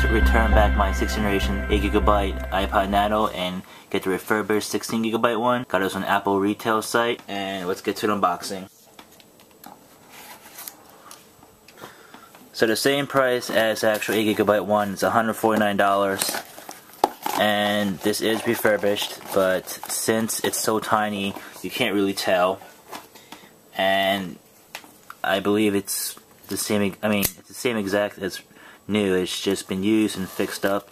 to, to return back my 6th generation 8GB iPod Nano and get the refurbished 16GB one. Got this on Apple retail site and let's get to the unboxing. So the same price as the actual 8GB one is $149 and this is refurbished but since it's so tiny you can't really tell and I believe it's the same I mean it's the same exact as new it's just been used and fixed up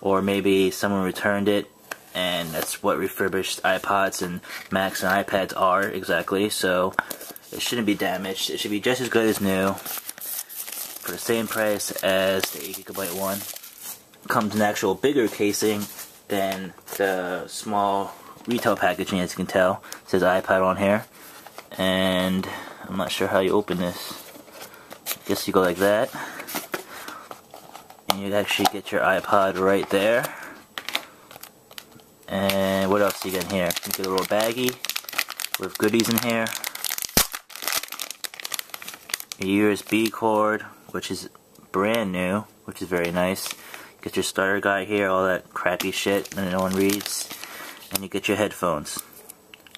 or maybe someone returned it and that's what refurbished iPods and Macs and iPads are exactly so it shouldn't be damaged it should be just as good as new for the same price as the 8GB one comes an actual bigger casing than the small retail packaging as you can tell. It says iPad on here. And I'm not sure how you open this. I guess you go like that. And you actually get your iPod right there. And what else you get in here? You get a little baggie with goodies in here. A USB cord, which is brand new, which is very nice. Get your starter guide here, all that crappy shit that no one reads. And you get your headphones.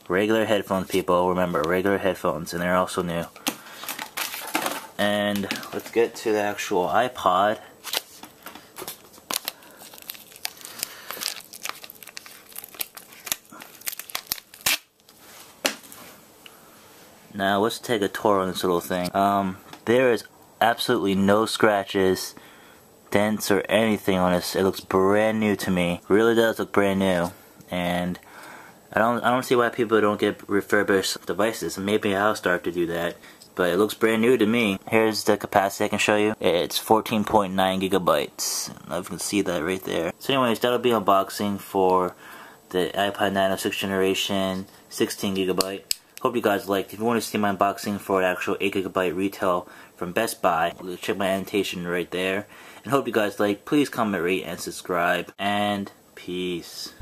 Regular headphones, people. Remember, regular headphones, and they're also new. And let's get to the actual iPod. Now let's take a tour on this little thing. Um, there is absolutely no scratches dents or anything on this. It looks brand new to me. Really does look brand new. And I don't I don't see why people don't get refurbished devices. Maybe I'll start to do that. But it looks brand new to me. Here's the capacity I can show you. It's 14.9 gigabytes. I can see that right there. So anyways, that'll be unboxing for the iPod Nano 6th generation 16 gigabyte. Hope you guys liked. If you want to see my unboxing for an actual 8 gigabyte retail from Best Buy, check my annotation right there. And hope you guys like. Please comment, rate, and subscribe. And peace.